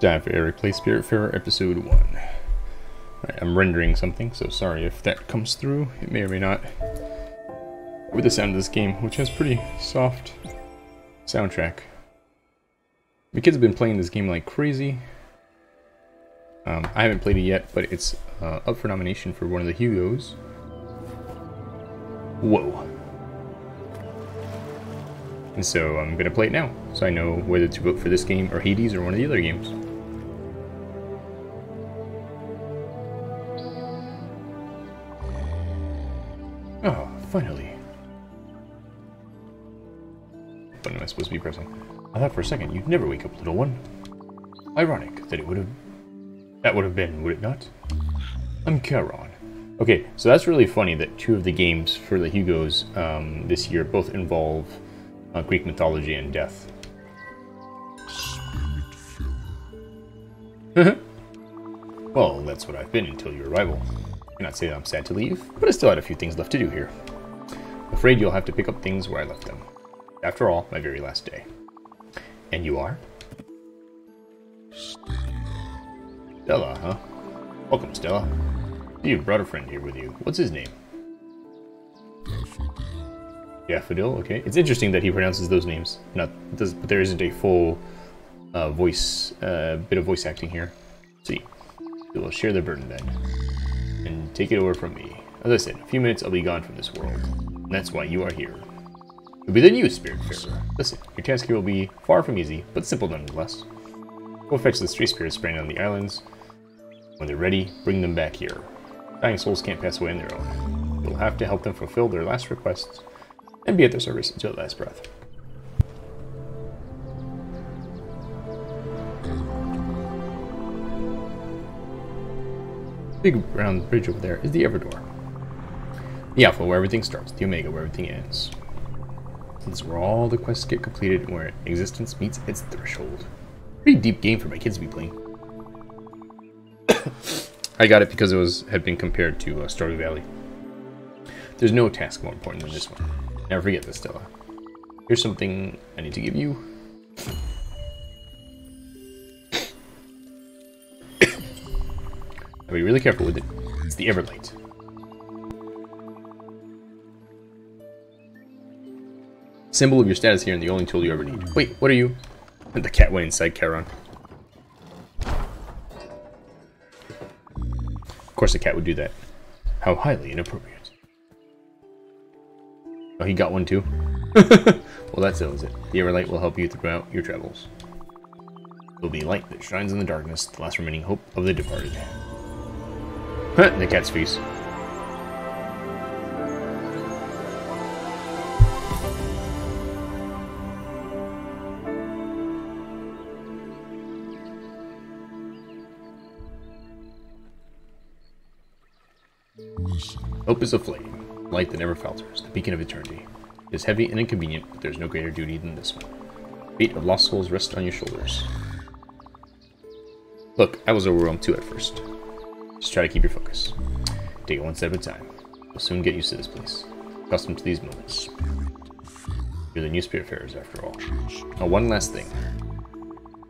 Time for Eric Play Spiritfarer Episode 1. Right, I'm rendering something, so sorry if that comes through. It may or may not. With the sound of this game, which has pretty soft soundtrack. The kids have been playing this game like crazy. Um, I haven't played it yet, but it's uh, up for nomination for one of the Hugos. Whoa. And so I'm going to play it now, so I know whether to vote for this game or Hades or one of the other games. Finally. What am I supposed to be pressing? I thought for a second you'd never wake up, little one. Ironic that it would have... That would have been, would it not? I'm Charon. Okay, so that's really funny that two of the games for the Hugos um, this year both involve uh, Greek mythology and death. well, that's what I've been until your arrival. I cannot say that I'm sad to leave, but I still had a few things left to do here. Afraid you'll have to pick up things where I left them. After all, my very last day. And you are? Stella, huh? Welcome, Stella. You've brought a friend here with you. What's his name? Daffodil, okay. It's interesting that he pronounces those names. Not does, but there isn't a full uh, voice, uh, bit of voice acting here. See, we will share the burden then, and take it over from me. As I said, a few minutes I'll be gone from this world. And that's why you are here. It'll be the new spirit Spiritfarer. Listen, your task here will be far from easy, but simple nonetheless. Go fetch the stray spirits stranded on the islands. When they're ready, bring them back here. Dying souls can't pass away on their own. You'll have to help them fulfill their last requests and be at their service until the last breath. Big round bridge over there is the Everdoor. The Alpha where everything starts, the Omega where everything ends. This is where all the quests get completed and where existence meets its threshold. Pretty deep game for my kids to be playing. I got it because it was had been compared to uh, Stardew Valley. There's no task more important than this one. Never forget this, Stella. Here's something I need to give you. I'll be really careful with it. It's the Everlight. Symbol of your status here and the only tool you ever need. Wait, what are you? The cat went inside Charon. Of course the cat would do that. How highly inappropriate. Oh, he got one too? well, that settles it. The Everlight will help you throughout your travels. It will be light that shines in the darkness, the last remaining hope of the departed. the cat's face. Hope is a flame, light that never falters, the beacon of eternity. It is heavy and inconvenient, but there is no greater duty than this one. Fate of lost souls rests on your shoulders. Look, I was overwhelmed too at first. Just try to keep your focus. Take it one step at a time. You'll soon get used to this place. Accustomed to these moments. You're the new Spiritfarers, after all. Now, one last thing.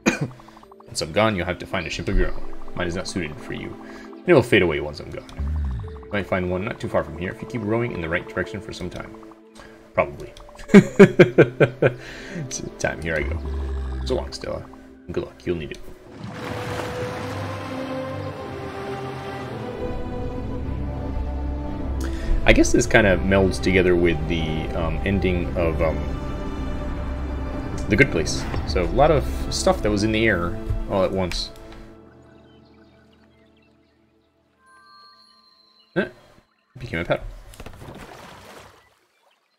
once I'm gone, you'll have to find a ship of your own. Mine is not suited for you, and it will fade away once I'm gone. You might find one not too far from here if you keep rowing in the right direction for some time. Probably. time, here I go. So long, Stella. Good luck, you'll need it. I guess this kind of melds together with the um, ending of um, The Good Place. So a lot of stuff that was in the air all at once. A pet.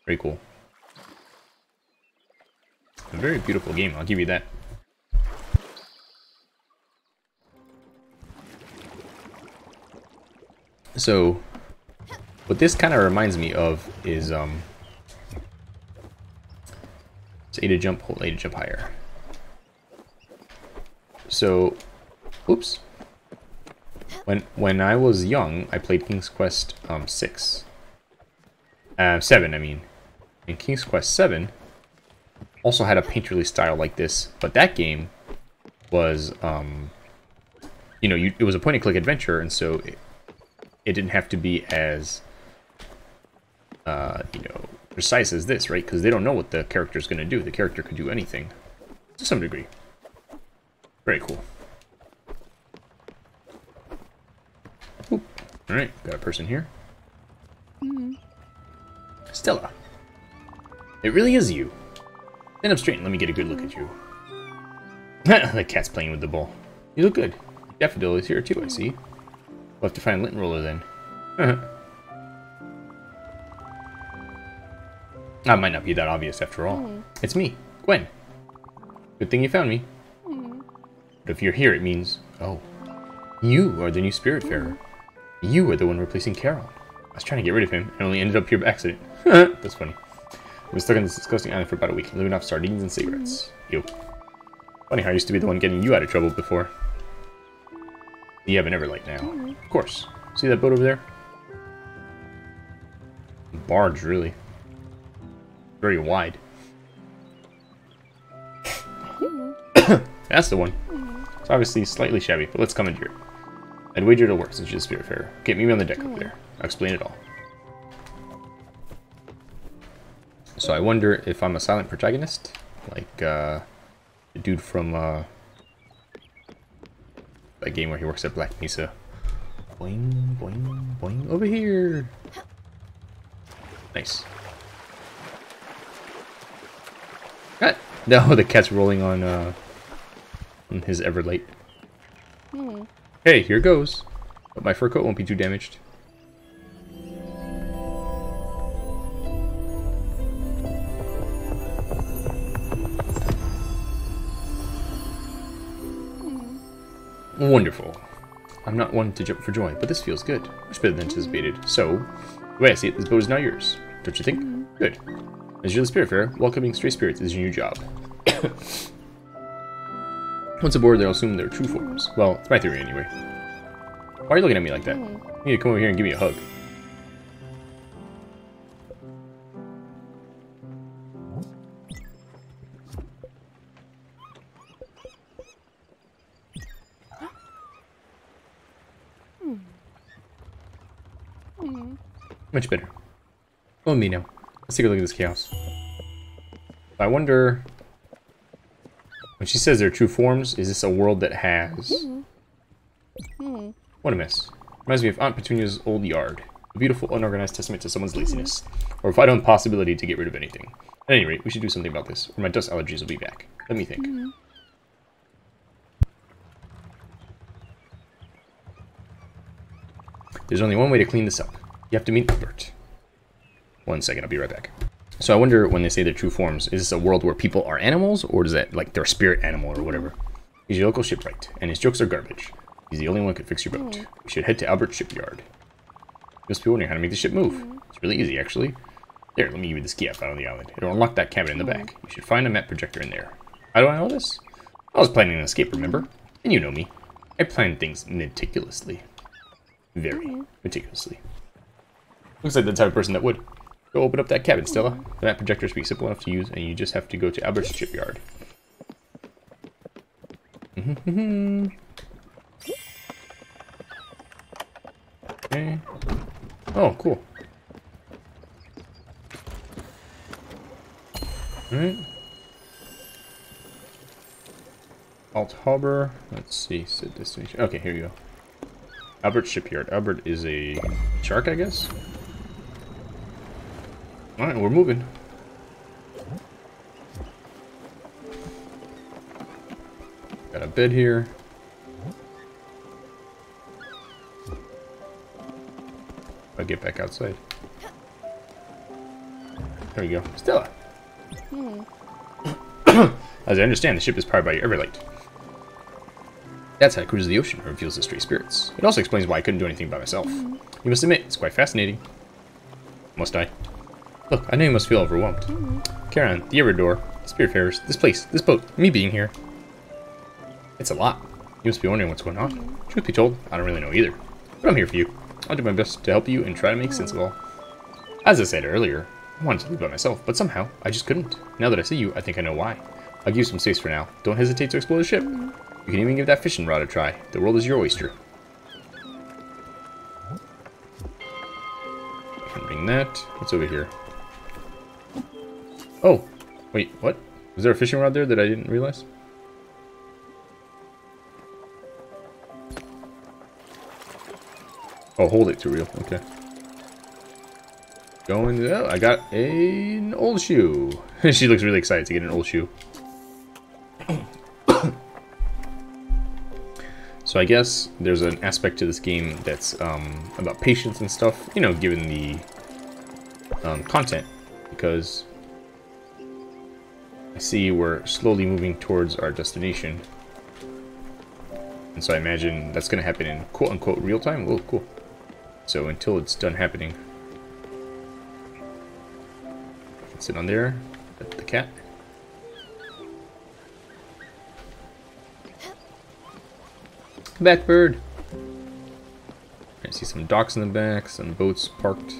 Very cool. A very beautiful game, I'll give you that. So, what this kind of reminds me of is, um, it's A to jump, hold A to jump higher. So, whoops. When when I was young, I played King's Quest um, 6. Uh, 7, I mean. And King's Quest 7 also had a painterly style like this, but that game was, um, you know, you, it was a point-and-click adventure, and so it, it didn't have to be as, uh, you know, precise as this, right? Because they don't know what the character's going to do. The character could do anything, to some degree. Very cool. Alright, got a person here. Stella. It really is you. Stand up straight and let me get a good look at you. the cat's playing with the ball. You look good. Daffodil is here too, I see. We'll have to find Lint Roller then. that might not be that obvious after all. Mm. It's me, Gwen. Good thing you found me. Mm. But if you're here, it means... Oh. You are the new Spiritfarer. You were the one replacing Charon. I was trying to get rid of him and only ended up here by accident. That's funny. I was stuck on this disgusting island for about a week, living off sardines and cigarettes. Yo. Funny how I used to be the one getting you out of trouble before. You have an Everlight now. Mm-hmm. Of course. See that boat over there? Barge, really. Very wide. That's the one. It's obviously slightly shabby, but let's commandeer it. I'd wager it'll work since she's a Spiritfarer. Okay, meet me on the deck up there. I'll explain it all. So I wonder if I'm a silent protagonist, like uh, the dude from uh, that game where he works at Black Mesa. Boing, boing, boing, over here. Nice. Cat. No, the cat's rolling on uh, on his Everlight. Hmm. Hey, here goes. But my fur coat won't be too damaged. Wonderful. I'm not one to jump for joy, but this feels good. Much better than anticipated. So, the way I see it, this boat is now yours. Don't you think? Mm-hmm. Good. As you're the Spiritfarer, welcoming stray spirits is your new job. Once aboard, they'll assume their true forms. Well, it's my theory anyway. Why are you looking at me like that? Hmm. You need to come over here and give me a hug. Much better. Follow me now. Let's take a look at this chaos. I wonder... When she says their true forms, is this a world that has... Hmm. Hmm. What a mess. Reminds me of Aunt Petunia's old yard. A beautiful, unorganized testament to someone's hmm. laziness. Or vital impossibility to get rid of anything. At any rate, we should do something about this, or my dust allergies will be back. Let me think. There's only one way to clean this up. You have to meet Albert. One second, I'll be right back. So I wonder when they say their true forms, is this a world where people are animals, or is that like their spirit animal or whatever? He's your local shipwright, and his jokes are garbage. He's the only one who can fix your boat. Hmm. We should head to Albert's shipyard. You must be wondering how to make the ship move. Hmm. It's really easy, actually. There, let me give you this key I found on the island. It'll unlock that cabin in the back. You should find a map projector in there. How do I know this? I was planning an escape, remember? And you know me. I plan things meticulously. Very hmm. meticulously. Looks like the type of person that would. Go open up that cabin, Stella. The map projector should be simple enough to use, and you just have to go to Albert's shipyard. Mm-hmm. okay. Oh, cool. Alright. Alt Harbor. Let's see. Set destination. Okay, here you go. Albert Shipyard. Albert is a shark, I guess? Alright, we're moving. Got a bed here. I get back outside. There we go. Stella. Hmm. As I understand, the ship is powered by your Everlight. That's how it cruises the ocean and reveals the stray spirits. It also explains why I couldn't do anything by myself. You must admit, it's quite fascinating. Must I? Look, I know you must feel overwhelmed. Charon, the Everdoor, Spiritfarers, this place, this boat, me being here. It's a lot. You must be wondering what's going on. Truth be told, I don't really know either. But I'm here for you. I'll do my best to help you and try to make sense of all. As I said earlier, I wanted to leave by myself, but somehow, I just couldn't. Now that I see you, I think I know why. I'll give you some space for now. Don't hesitate to explore the ship. You can even give that fishing rod a try. The world is your oyster. Bring that. What's over here? Oh, wait, what? Was there a fishing rod there that I didn't realize? Oh, hold it to reel. Okay. Going. Oh, I got a, an old shoe. she looks really excited to get an old shoe. so I guess there's an aspect to this game that's um, about patience and stuff. You know, given the um, content, because I see we're slowly moving towards our destination. And so I imagine that's going to happen in quote-unquote real time. Oh, cool. So until it's done happening. Sit on there. At the cat. Come back, bird. I see some docks in the back, some boats parked.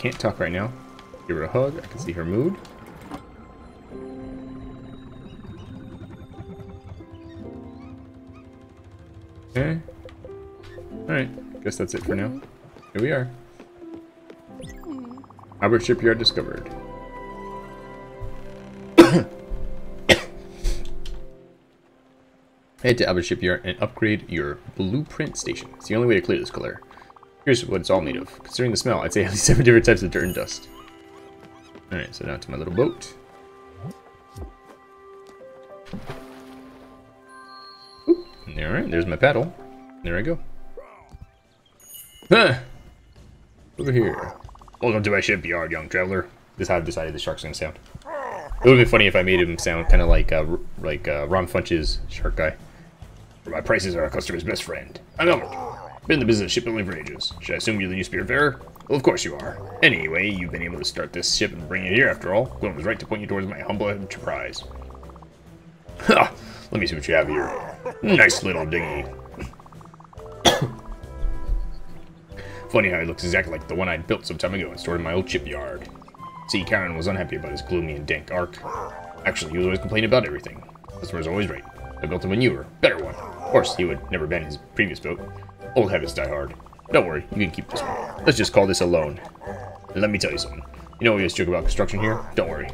Can't talk right now. Give her a hug. I can see her mood. Okay. Alright, guess that's it for now. Here we are. Albert Shipyard discovered. Head to Albert Shipyard and upgrade your blueprint station. It's the only way to clear this color. Here's what it's all made of. Considering the smell, I'd say at least seven different types of dirt and dust. Alright, so now to my little boat. Alright, there's my paddle. There I go. Huh! Over here. Welcome to my shipyard, young traveler. This is how I've decided the shark's gonna sound. It would been funny if I made him sound kind of like uh, like uh, Ron Funches shark guy. My prices are our customer's best friend. I'm. Been in the business of shipbuilding for ages. Should I assume you're the new Spiritfarer? Well, of course you are. Anyway, you've been able to start this ship and bring it here after all. Gwen was right to point you towards my humble enterprise. Ha! Let me see what you have here. Nice little dinghy. Funny how it looks exactly like the one I built some time ago and stored in my old shipyard. See, Charon was unhappy about his gloomy and dank ark. Actually, he was always complaining about everything. Customer's always right. I built him a newer, better one. Of course, he would never bend his previous boat. Old habits die hard. Don't worry, you can keep this one. Let's just call this a loan. And let me tell you something. You know we always joke about construction here? Don't worry.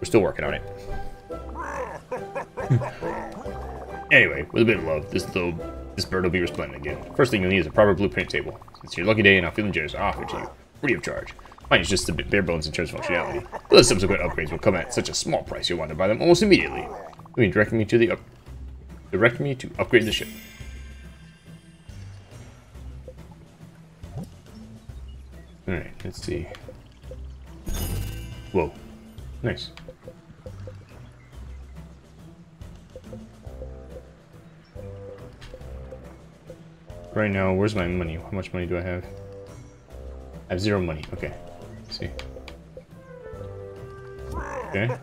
We're still working on it. anyway, with a bit of love, this little this bird will be resplendent again. First thing you'll need is a proper blueprint table. It's your lucky day and I'm feeling generous to offer to you. Free of charge. Mine is just a bit bare bones in terms of functionality. But the subsequent upgrades will come at such a small price you'll want to buy them almost immediately. You mean direct me to the up direct me to upgrade the ship. Alright, let's see. Whoa. Nice. Right now, where's my money? How much money do I have? I have zero money. Okay. Let's see. Okay.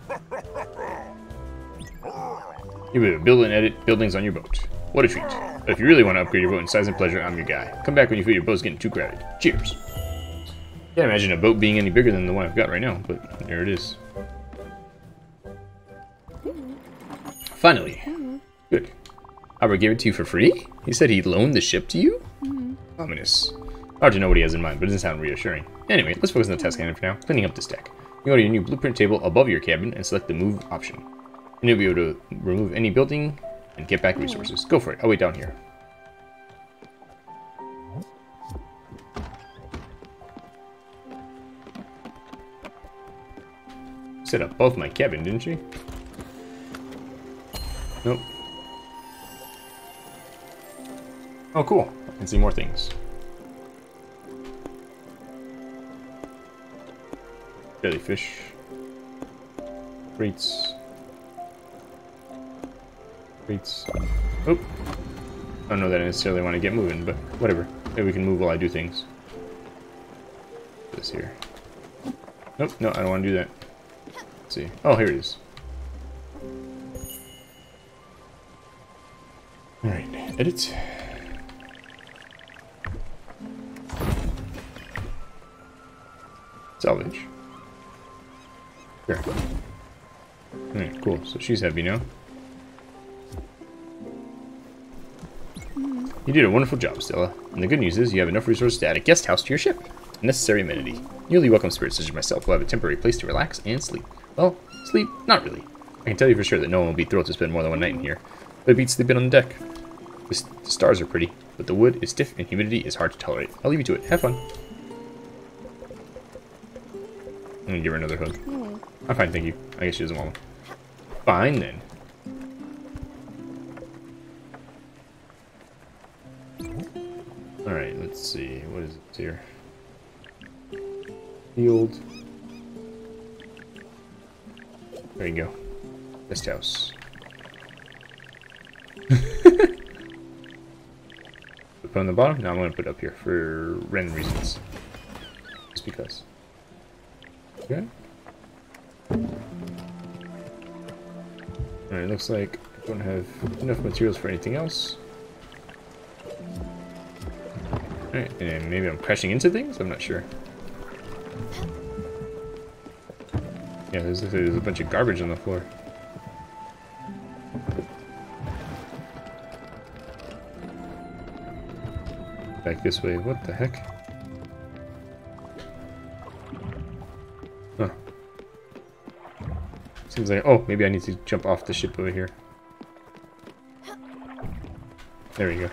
You build and edit buildings on your boat. What a treat. But if you really want to upgrade your boat in size and pleasure, I'm your guy. Come back when you feel your boat's getting too crowded. Cheers. Can't imagine a boat being any bigger than the one I've got right now, but there it is. Finally. Good. Albert gave it to you for free? He said he loaned the ship to you? Mm-hmm. Ominous. Hard to know what he has in mind, but it doesn't sound reassuring. Anyway, let's focus on the task hand for now, cleaning up this deck. You go to your new blueprint table above your cabin and select the move option. And you'll be able to remove any building and get back resources. Go for it. I'll wait down here. Set up both my cabin, didn't she? Nope. Oh, cool. I can see more things. Jellyfish. Crates. Crates. Oh. I don't know that I necessarily want to get moving, but whatever. Maybe we can move while I do things. This here. Nope, no, I don't want to do that see. Oh, here it is. Alright, edit. Salvage. Sure. Alright, cool. So she's happy now. You did a wonderful job, Stella. And the good news is you have enough resources to add a guest house to your ship. A necessary amenity. Newly welcome spirits such as myself will have a temporary place to relax and sleep. Well, sleep, not really. I can tell you for sure that no one will be thrilled to spend more than one night in here. But it beats sleeping on the deck. The, the stars are pretty, but the wood is stiff and humidity is hard to tolerate. I'll leave you to it. Have fun. I'm gonna give her another hug. Mm. I'm fine, thank you. I guess she doesn't want one. Fine then. Alright, let's see. What is it here? Field. There you go. Guest house. put on the bottom? No, I'm going to put it up here for random reasons. Just because. Okay. Alright, looks like I don't have enough materials for anything else. Alright, and maybe I'm crashing into things? I'm not sure. Yeah, there's, there's a bunch of garbage on the floor. Back this way. What the heck? Huh. Seems like... Oh, maybe I need to jump off the ship over here. There we go.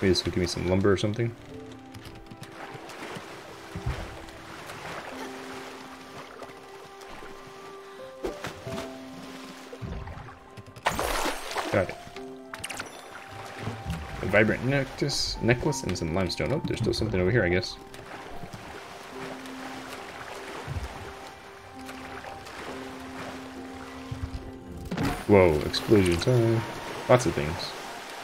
Maybe this will give me some lumber or something. Got it. A vibrant necklace, necklace and some limestone. Oh, there's still something over here, I guess. Whoa, explosion time. Lots of things.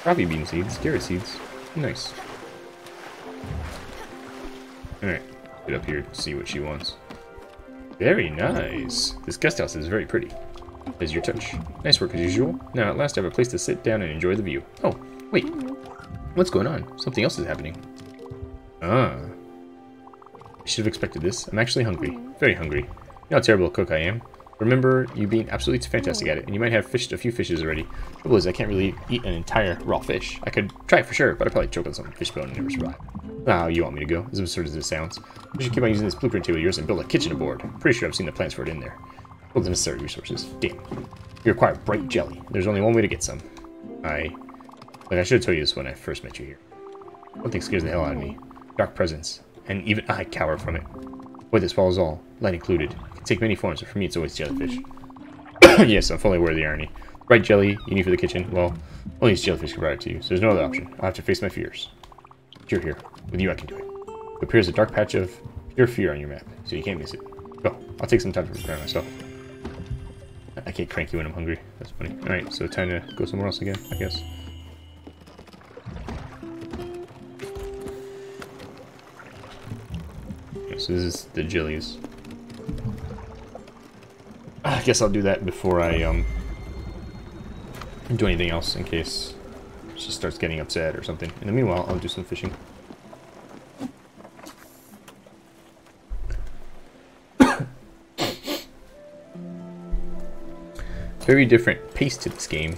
Coffee bean seeds, carrot seeds. Nice. Alright, get up here see what she wants. Very nice. This guest house is very pretty. As your touch. Nice work as usual. Now at last I have a place to sit down and enjoy the view. Oh, wait. What's going on? Something else is happening. Ah. I should have expected this. I'm actually hungry. Very hungry. You know how terrible a cook I am. Remember you being absolutely fantastic at it, and you might have fished a few fishes already. The trouble is, I can't really eat an entire raw fish. I could try for sure, but I'd probably choke on some fish bone and never survive. Ah, you want me to go, as absurd as this sounds. We should keep on using this blueprint table of yours and build a kitchen aboard. Pretty sure I've seen the plans for it in there. Build the necessary resources. Damn. You require bright jelly. There's only one way to get some. I... Like, I should have told you this when I first met you here. One thing scares the hell out of me. Dark presence. And even I cower from it. Boy, this follows all, light included can take many forms, but for me it's always jellyfish. yes, I'm fully aware of the irony. Bright jelly you need for the kitchen, well, only these jellyfish can provide it to you, so there's no other option. I'll have to face my fears. But you're here. With you I can do it. It appears a dark patch of pure fear on your map, so you can't miss it. Go. I'll take some time to prepare myself. I get cranky when I'm hungry. That's funny. Alright, so time to go somewhere else again, I guess. So this is the jellies. I guess I'll do that before I um do anything else in case she starts getting upset or something. In the meanwhile, I'll do some fishing. Very different pace to this game.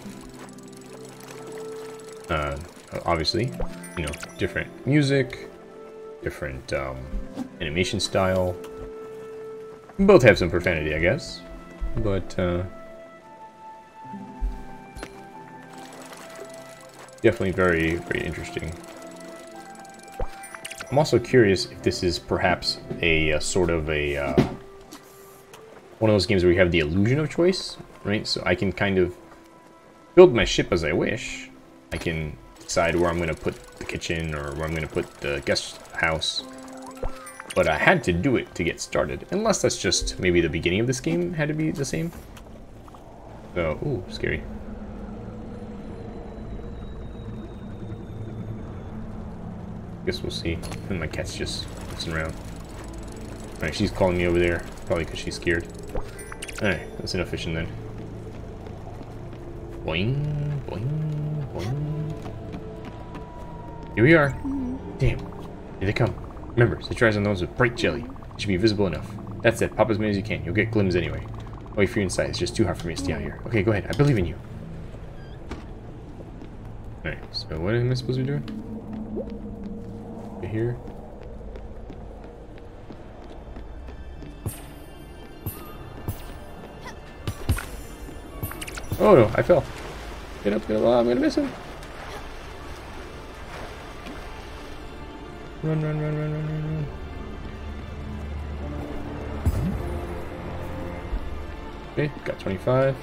Uh, obviously, you know, different music, different um, animation style. Both have some profanity, I guess but uh, definitely very, very interesting. I'm also curious if this is perhaps a, a sort of a uh, one of those games where you have the illusion of choice, right? So I can kind of build my ship as I wish. I can decide where I'm going to put the kitchen or where I'm going to put the guest house but I had to do it to get started. Unless that's just maybe the beginning of this game had to be the same. So, ooh, scary. Guess we'll see. And my cat's just messing around. Alright, she's calling me over there. Probably because she's scared. Alright, that's enough fishing then. Boing, boing, boing. Here we are. Mm-hmm. Damn. Here they come. Remember, the tries on those with bright jelly. It should be visible enough. That's it. Pop as many as you can. You'll get glims anyway. Oh, Wait for you inside. It's just too hard for me to stay out here. Okay, go ahead. I believe in you. Alright, so what am I supposed to be doing? Right here. Oh no, I fell. Get up, get up. Oh, I'm gonna miss him. Run, run, run, run, run, run, run. Okay, got 25.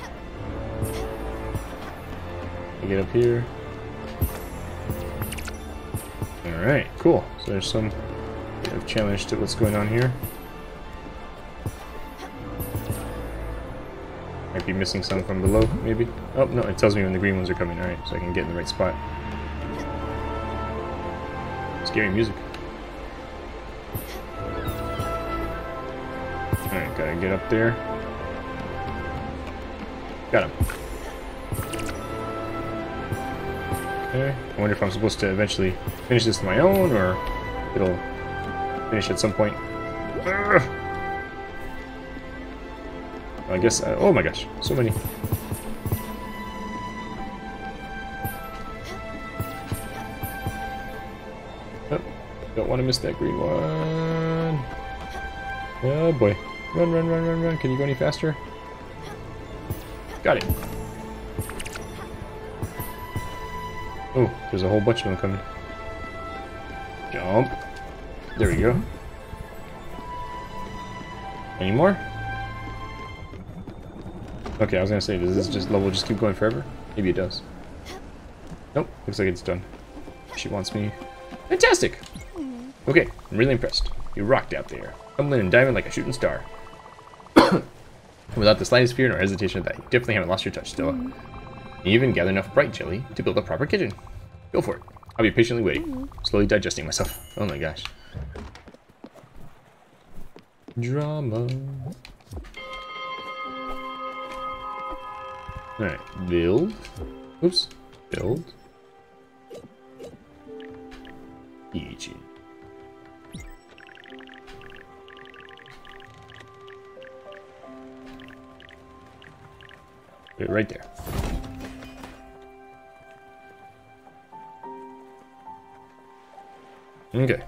I get up here. Alright, cool. So there's some bit of challenge to what's going on here. Might be missing some from below, maybe. Oh, no, it tells me when the green ones are coming. Alright, so I can get in the right spot. Scary music. Get up there. Got him. Okay, I wonder if I'm supposed to eventually finish this on my own, or it'll finish at some point. I guess, uh, oh my gosh, so many. Oh, don't want to miss that green one. Oh boy. Run, run, run, run, run. Can you go any faster? Got it. Oh, there's a whole bunch of them coming. Jump. There we go. Any more? Okay, I was gonna say, does this just level just keep going forever? Maybe it does. Nope, looks like it's done. She wants me. Fantastic! Okay, I'm really impressed. You rocked out there. Tumbling and diving like a shooting star. Without the slightest fear nor hesitation of that, you definitely haven't lost your touch, Stella. Mm-hmm. You even gather enough bright jelly to build a proper kitchen. Go for it. I'll be patiently waiting, mm-hmm. slowly digesting myself. Oh my gosh. Drama. Alright, build. Oops. Build. Kitchen. Put it right there. Okay.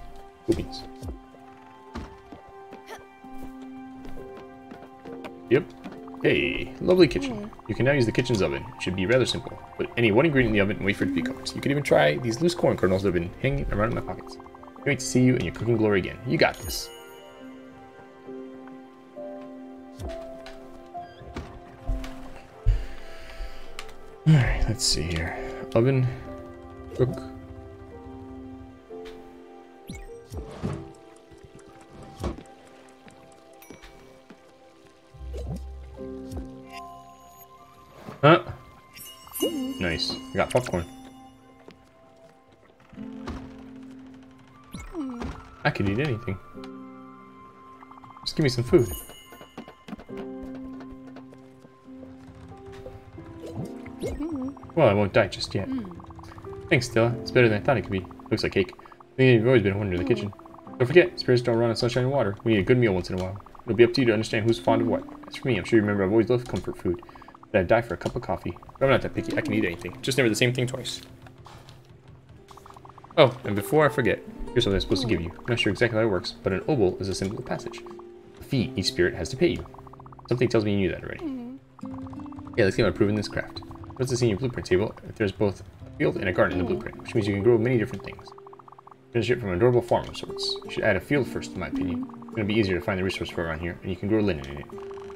Cool beans. Yep. Hey, lovely kitchen. You can now use the kitchen's oven. It should be rather simple. Put any one ingredient in the oven and wait for it to be cooked. You can even try these loose corn kernels that have been hanging around in my pockets. Wait to see you in your cooking glory again. You got this. Alright, let's see here. Oven, cook. Huh? Nice. I got popcorn. I could eat anything. Just give me some food. Well, I won't die just yet. Hmm. Thanks, Stella. It's better than I thought it could be. Looks like cake. I think you've always been a wonder in the hmm. kitchen. Don't forget, spirits don't run on sunshine and water. We need a good meal once in a while. It'll be up to you to understand who's fond of what. As for me, I'm sure you remember I've always loved comfort food. That I'd die for a cup of coffee. But I'm not that picky. I can eat anything. Just never the same thing twice. Oh, and before I forget, here's something I'm supposed to give you. I'm not sure exactly how it works, but an obol is a symbol of passage. A fee each spirit has to pay you. Something tells me you knew that already. Hmm. Yeah, let's get on proving this craft. What's the senior blueprint table? There's both a field and a garden in the blueprint, which means you can grow many different things. Finish it from an adorable farm of sorts. You should add a field first, in my opinion. It's going to be easier to find the resource for around here, and you can grow linen in it.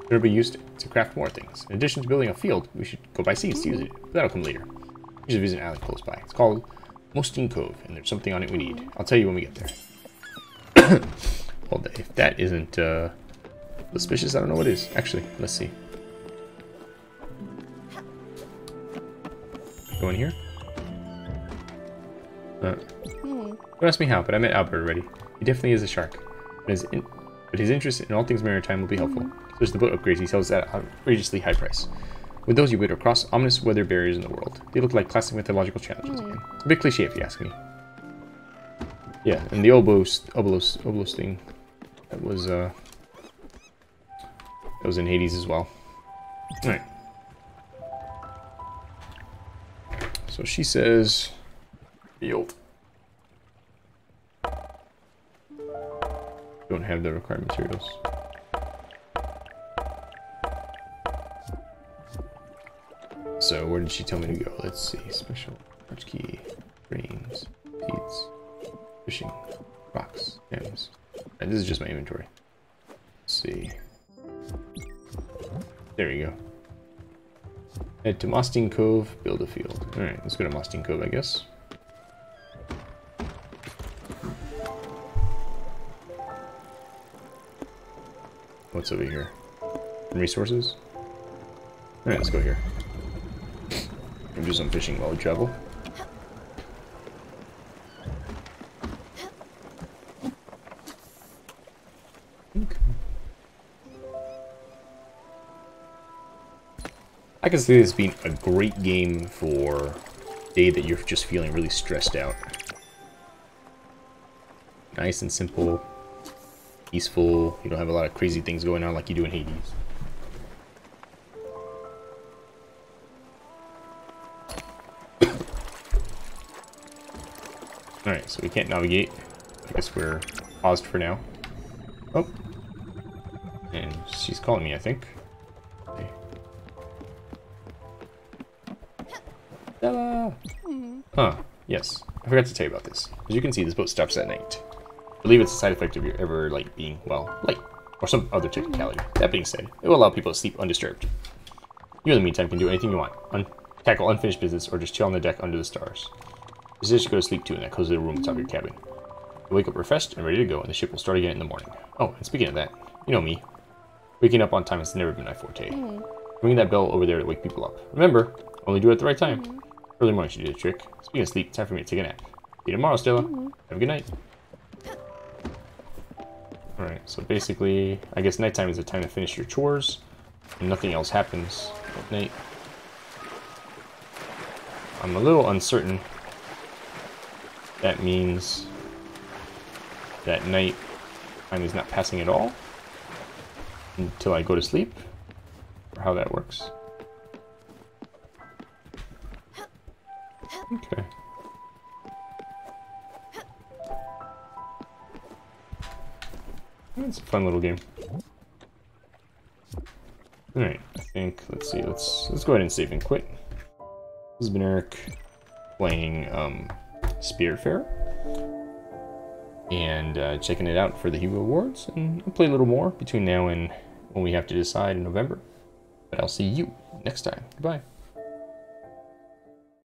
It'll be used to craft more things. In addition to building a field, we should go buy seeds to use it, but that'll come later. We should visit an island close by. It's called Mostine Cove, and there's something on it we need. I'll tell you when we get there. well, if that isn't uh, suspicious, I don't know what is. Actually, let's see. Go in here. Uh, don't ask me how, but I met Albert already. He definitely is a shark. But his, in, but his interest in all things maritime will be helpful. There's the boat upgrades he sells at an outrageously high price. With those, you wade across ominous weather barriers in the world. They look like classic mythological challenges again. A bit cliche if you ask me. Yeah, and the Oblos, Oblos thing, that was, uh, that was in Hades as well. So she says, field. Don't have the required materials. So where did she tell me to go? Let's see. Special arch key, greens, seeds, fishing, rocks, gems. And this is just my inventory. Let's see. There you go. Head to Mostine Cove, build a field. Alright, let's go to Mostine Cove, I guess. What's over here? Resources? Alright, let's go here. And do some fishing while we travel. Can see this being a great game for a day that you're just feeling really stressed out. Nice and simple, peaceful, you don't have a lot of crazy things going on like you do in Hades. Alright, so we can't navigate. I guess we're paused for now. Oh. And she's calling me, I think. Huh, yes. I forgot to tell you about this. As you can see, this boat stops at night. I believe it's a side effect of your ever, like, being, well, late. Or some other technicality. That being said, it will allow people to sleep undisturbed. You, in the meantime, can do anything you want. Un tackle unfinished business or just chill on the deck under the stars. This is to go to sleep too in that cozy little room atop your cabin. You wake up refreshed and ready to go, and the ship will start again in the morning. Oh, and speaking of that, you know me. Waking up on time has never been my forte. Mm. Ring that bell over there to wake people up. Remember, only do it at the right time. Mm. Early morning should do the trick. Speaking of sleep, time for me to take a nap. See you tomorrow, Stella. Mm. Have a good night. Alright, so basically, I guess nighttime is the time to finish your chores, and nothing else happens at night. I'm a little uncertain that means that night time is not passing at all until I go to sleep, or how that works. Okay. It's a fun little game. Alright, I think, let's see, let's let's go ahead and save and quit. This has been Eric playing um, Spiritfarer. And uh, checking it out for the Hugo Awards. And I'll play a little more between now and when we have to decide in November. But I'll see you next time. Goodbye.